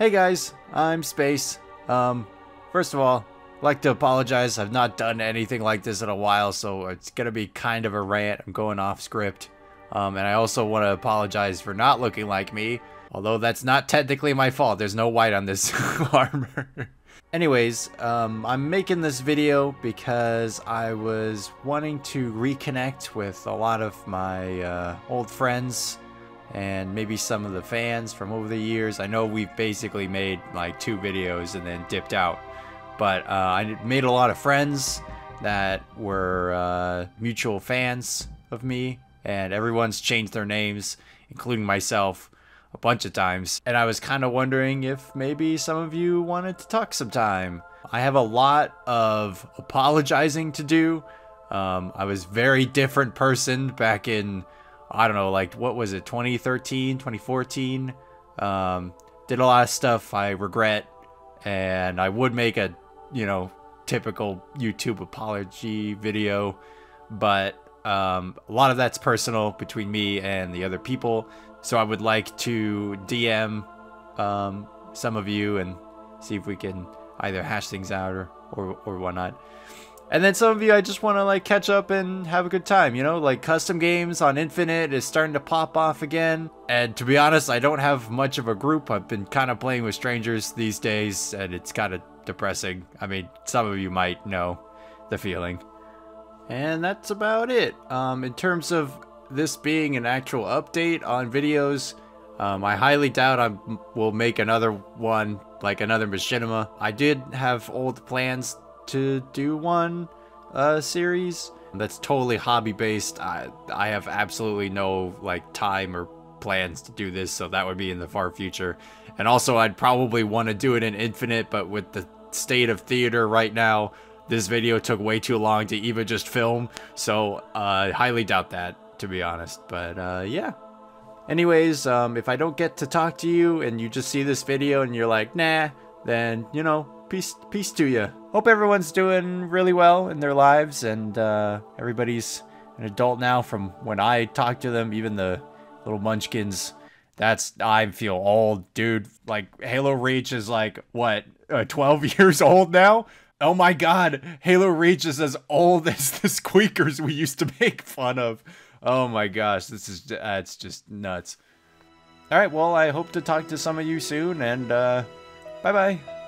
Hey guys, I'm Space. Um, first of all, I'd like to apologize. I've not done anything like this in a while, so it's gonna be kind of a rant. I'm going off script. Um, and I also want to apologize for not looking like me, although that's not technically my fault. There's no white on this armor. Anyways, um, I'm making this video because I was wanting to reconnect with a lot of my uh, old friends and maybe some of the fans from over the years. I know we've basically made like two videos and then dipped out, but uh, I made a lot of friends that were uh, mutual fans of me, and everyone's changed their names, including myself a bunch of times. And I was kind of wondering if maybe some of you wanted to talk sometime. I have a lot of apologizing to do. Um, I was very different person back in, I don't know, like what was it, 2013, 2014. Um, did a lot of stuff I regret, and I would make a, you know, typical YouTube apology video, but um, a lot of that's personal between me and the other people. So I would like to DM um, some of you and see if we can either hash things out or, or, or whatnot. And then some of you, I just want to like catch up and have a good time, you know? Like custom games on Infinite is starting to pop off again. And to be honest, I don't have much of a group. I've been kind of playing with strangers these days and it's kind of depressing. I mean, some of you might know the feeling. And that's about it. Um, in terms of this being an actual update on videos, um, I highly doubt I will make another one, like another machinima. I did have old plans to do one uh, series that's totally hobby based. I, I have absolutely no like time or plans to do this, so that would be in the far future. And also, I'd probably want to do it in Infinite, but with the state of theater right now, this video took way too long to even just film, so uh, highly doubt that, to be honest. But uh, yeah. Anyways, um, if I don't get to talk to you and you just see this video and you're like, nah, then, you know, peace, peace to you. Hope everyone's doing really well in their lives and uh, everybody's an adult now from when I talked to them, even the little munchkins. That's, I feel old, dude. Like, Halo Reach is like, what, uh, 12 years old now? Oh my god, Halo Reach is as old as the squeakers we used to make fun of. Oh my gosh, this is that's just nuts. All right, well, I hope to talk to some of you soon, and uh, bye bye.